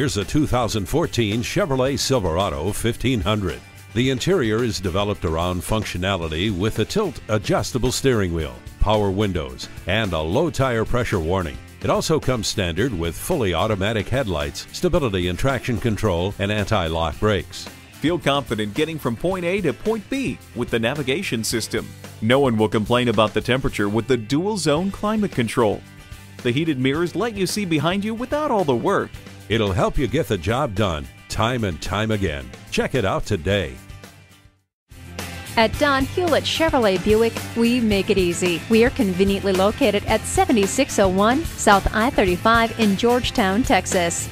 Here's a 2014 Chevrolet Silverado 1500. The interior is developed around functionality with a tilt adjustable steering wheel, power windows, and a low tire pressure warning. It also comes standard with fully automatic headlights, stability and traction control, and anti-lock brakes. Feel confident getting from point A to point B with the navigation system. No one will complain about the temperature with the dual zone climate control. The heated mirrors let you see behind you without all the work. It'll help you get the job done time and time again. Check it out today. At Don Hewlett Chevrolet Buick, we make it easy. We are conveniently located at 7601 South I 35 in Georgetown, Texas.